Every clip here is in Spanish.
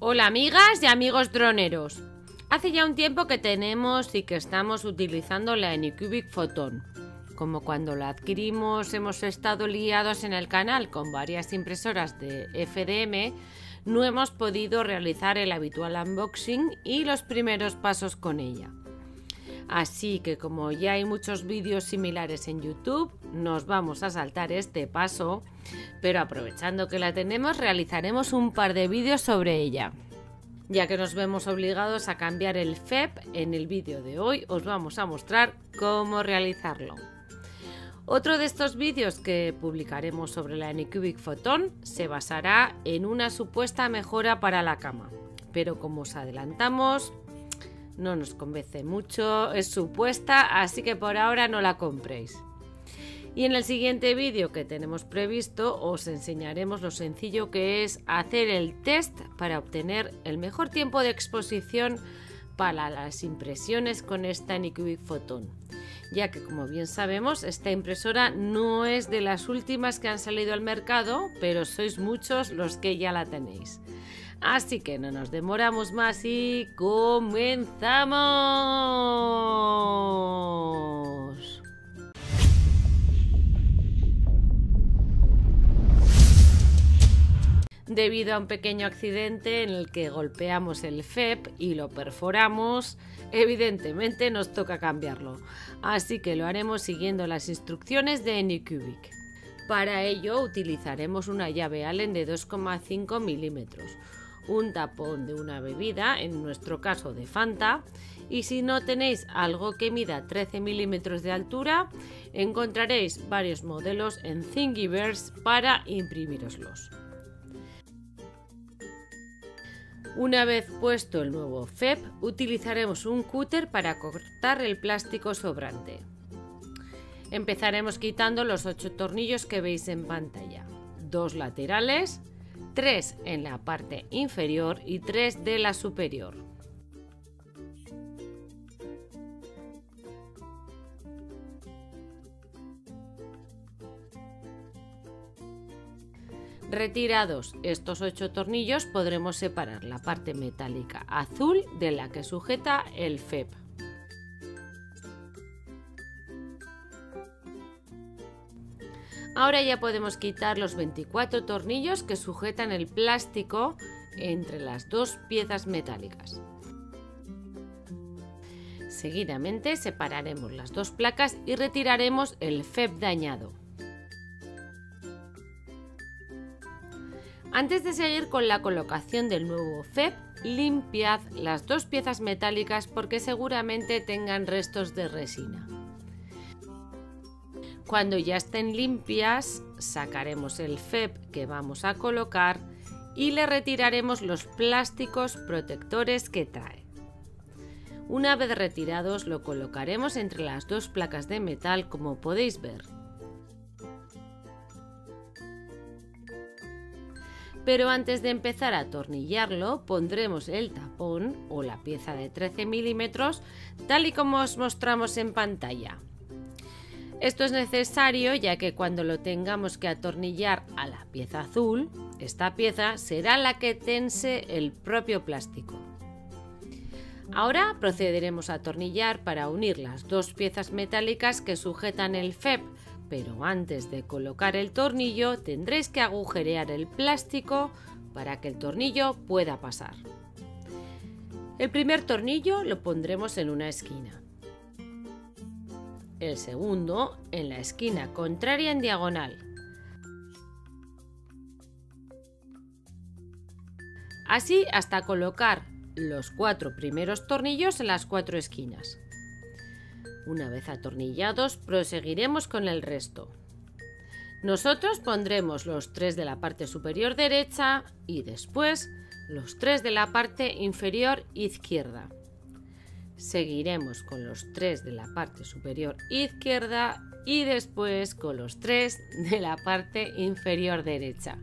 Hola amigas y amigos droneros. Hace ya un tiempo que tenemos y que estamos utilizando la Anycubic Photon. Como cuando la adquirimos hemos estado liados en el canal con varias impresoras de FDM, no hemos podido realizar el habitual unboxing y los primeros pasos con ella. Así que como ya hay muchos vídeos similares en YouTube, nos vamos a saltar este paso, pero aprovechando que la tenemos realizaremos un par de vídeos sobre ella. Ya que nos vemos obligados a cambiar el FEP, en el vídeo de hoy os vamos a mostrar cómo realizarlo. Otro de estos vídeos que publicaremos sobre la Anycubic Photon se basará en una supuesta mejora para la cama, pero como os adelantamos, no nos convence mucho, es supuesta, así que por ahora no la compréis. Y en el siguiente vídeo que tenemos previsto os enseñaremos lo sencillo que es hacer el test para obtener el mejor tiempo de exposición para las impresiones con esta Anycubic Photon, ya que como bien sabemos esta impresora no es de las últimas que han salido al mercado, pero sois muchos los que ya la tenéis. Así que no nos demoramos más y comenzamos. Debido a un pequeño accidente en el que golpeamos el FEP y lo perforamos, evidentemente nos toca cambiarlo, así que lo haremos siguiendo las instrucciones de Anycubic. Para ello utilizaremos una llave Allen de 2,5 milímetros, un tapón de una bebida, en nuestro caso de Fanta, y si no tenéis algo que mida 13 milímetros de altura, encontraréis varios modelos en Thingiverse para imprimiroslos. Una vez puesto el nuevo FEP, utilizaremos un cúter para cortar el plástico sobrante. Empezaremos quitando los 8 tornillos que veis en pantalla, dos laterales 3 en la parte inferior y 3 de la superior. Retirados estos 8 tornillos podremos separar la parte metálica azul de la que sujeta el FEP. Ahora ya podemos quitar los 24 tornillos que sujetan el plástico entre las dos piezas metálicas. Seguidamente separaremos las dos placas y retiraremos el FEP dañado. Antes de seguir con la colocación del nuevo FEP, limpiad las dos piezas metálicas porque seguramente tengan restos de resina. Cuando ya estén limpias, sacaremos el FEP que vamos a colocar y le retiraremos los plásticos protectores que trae. Una vez retirados lo colocaremos entre las dos placas de metal como podéis ver. Pero antes de empezar a atornillarlo pondremos el tapón o la pieza de 13 milímetros tal y como os mostramos en pantalla. Esto es necesario ya que cuando lo tengamos que atornillar a la pieza azul, esta pieza será la que tense el propio plástico. Ahora procederemos a atornillar para unir las dos piezas metálicas que sujetan el FEP, pero antes de colocar el tornillo tendréis que agujerear el plástico para que el tornillo pueda pasar. El primer tornillo lo pondremos en una esquina el segundo en la esquina contraria en diagonal. Así hasta colocar los cuatro primeros tornillos en las cuatro esquinas. Una vez atornillados, proseguiremos con el resto. Nosotros pondremos los tres de la parte superior derecha y después los tres de la parte inferior izquierda. Seguiremos con los tres de la parte superior izquierda y después con los tres de la parte inferior derecha.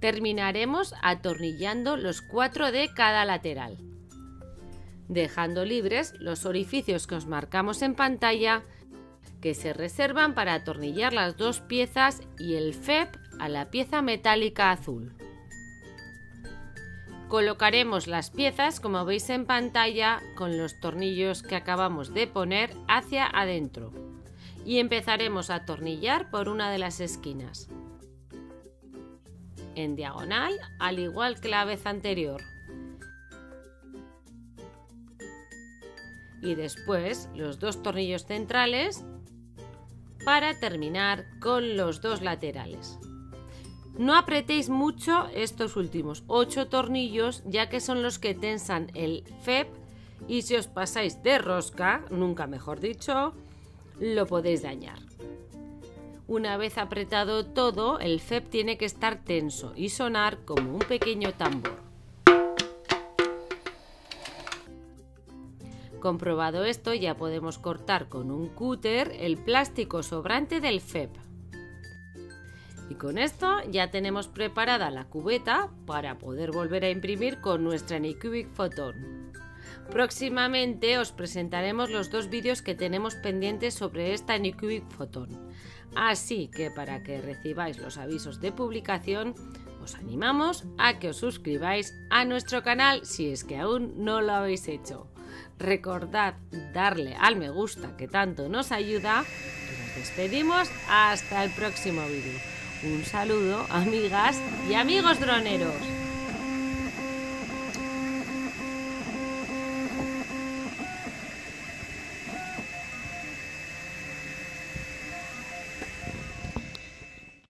Terminaremos atornillando los cuatro de cada lateral, dejando libres los orificios que os marcamos en pantalla que se reservan para atornillar las dos piezas y el FEP a la pieza metálica azul. Colocaremos las piezas, como veis en pantalla, con los tornillos que acabamos de poner hacia adentro. Y empezaremos a atornillar por una de las esquinas. En diagonal, al igual que la vez anterior. Y después los dos tornillos centrales para terminar con los dos laterales. No apretéis mucho estos últimos 8 tornillos ya que son los que tensan el FEP y si os pasáis de rosca, nunca mejor dicho, lo podéis dañar. Una vez apretado todo, el FEP tiene que estar tenso y sonar como un pequeño tambor. Comprobado esto, ya podemos cortar con un cúter el plástico sobrante del FEP. Y con esto ya tenemos preparada la cubeta para poder volver a imprimir con nuestra Anycubic Photon. Próximamente os presentaremos los dos vídeos que tenemos pendientes sobre esta Anycubic Photon. Así que para que recibáis los avisos de publicación, os animamos a que os suscribáis a nuestro canal si es que aún no lo habéis hecho. Recordad darle al me gusta que tanto nos ayuda y nos despedimos hasta el próximo vídeo. Un saludo, amigas y amigos droneros.